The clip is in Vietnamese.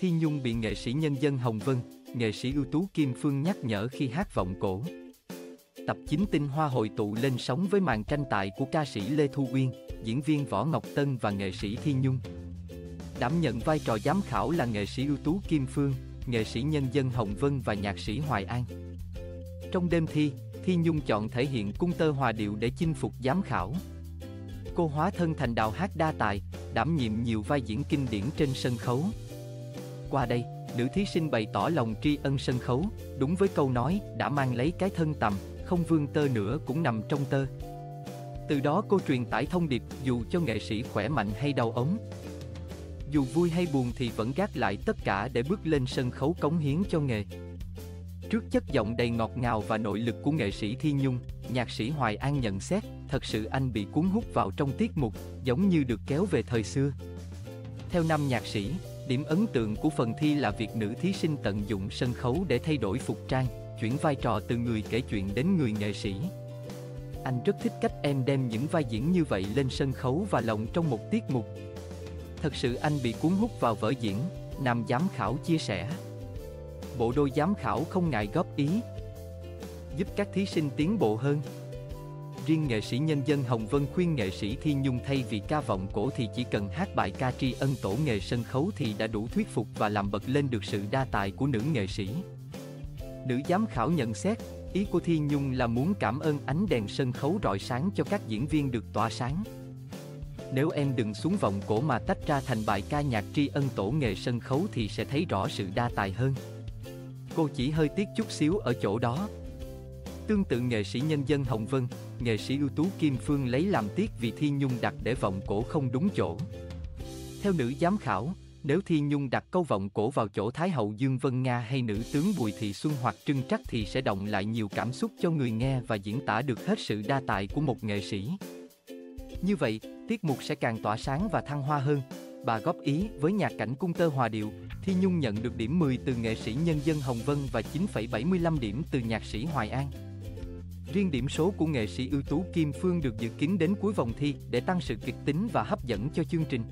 Thi Nhung bị nghệ sĩ nhân dân Hồng Vân, nghệ sĩ ưu tú Kim Phương nhắc nhở khi hát vọng cổ. Tập 9 tinh hoa hội tụ lên sóng với màn tranh tài của ca sĩ Lê Thu Uyên, diễn viên Võ Ngọc Tân và nghệ sĩ Thi Nhung. Đảm nhận vai trò giám khảo là nghệ sĩ ưu tú Kim Phương, nghệ sĩ nhân dân Hồng Vân và nhạc sĩ Hoài An. Trong đêm thi, Thi Nhung chọn thể hiện cung tơ hòa điệu để chinh phục giám khảo. Cô hóa thân thành đào hát đa tài, đảm nhiệm nhiều vai diễn kinh điển trên sân khấu. Qua đây, nữ thí sinh bày tỏ lòng tri ân sân khấu, đúng với câu nói đã mang lấy cái thân tầm, không vương tơ nữa cũng nằm trong tơ. Từ đó cô truyền tải thông điệp dù cho nghệ sĩ khỏe mạnh hay đau ống. Dù vui hay buồn thì vẫn gác lại tất cả để bước lên sân khấu cống hiến cho nghề. Trước chất giọng đầy ngọt ngào và nội lực của nghệ sĩ Thi Nhung, nhạc sĩ Hoài An nhận xét, thật sự anh bị cuốn hút vào trong tiết mục, giống như được kéo về thời xưa. Theo năm nhạc sĩ, điểm ấn tượng của phần thi là việc nữ thí sinh tận dụng sân khấu để thay đổi phục trang, chuyển vai trò từ người kể chuyện đến người nghệ sĩ. Anh rất thích cách em đem những vai diễn như vậy lên sân khấu và lồng trong một tiết mục. Thật sự anh bị cuốn hút vào vở diễn, nam giám khảo chia sẻ. Bộ đôi giám khảo không ngại góp ý, giúp các thí sinh tiến bộ hơn. Riêng nghệ sĩ nhân dân Hồng Vân khuyên nghệ sĩ Thi Nhung thay vì ca vọng cổ thì chỉ cần hát bài ca tri ân tổ nghề sân khấu thì đã đủ thuyết phục và làm bật lên được sự đa tài của nữ nghệ sĩ. Nữ giám khảo nhận xét, ý của Thi Nhung là muốn cảm ơn ánh đèn sân khấu rọi sáng cho các diễn viên được tỏa sáng. Nếu em đừng xuống vọng cổ mà tách ra thành bài ca nhạc tri ân tổ nghề sân khấu thì sẽ thấy rõ sự đa tài hơn. Cô chỉ hơi tiếc chút xíu ở chỗ đó. Tương tự nghệ sĩ nhân dân Hồng Vân, nghệ sĩ ưu tú Kim Phương lấy làm tiếc vì Thi Nhung đặt để vọng cổ không đúng chỗ. Theo nữ giám khảo, nếu Thi Nhung đặt câu vọng cổ vào chỗ Thái hậu Dương Vân Nga hay nữ tướng Bùi Thị Xuân hoặc Trưng Trắc thì sẽ động lại nhiều cảm xúc cho người nghe và diễn tả được hết sự đa tài của một nghệ sĩ. Như vậy, tiết mục sẽ càng tỏa sáng và thăng hoa hơn. Bà góp ý với nhạc cảnh cung tơ hòa điệu, Thi Nhung nhận được điểm 10 từ nghệ sĩ nhân dân Hồng Vân và 9,75 điểm từ nhạc sĩ Hoài An. Riêng điểm số của nghệ sĩ ưu tú Kim Phương được dự kiến đến cuối vòng thi để tăng sự kịch tính và hấp dẫn cho chương trình.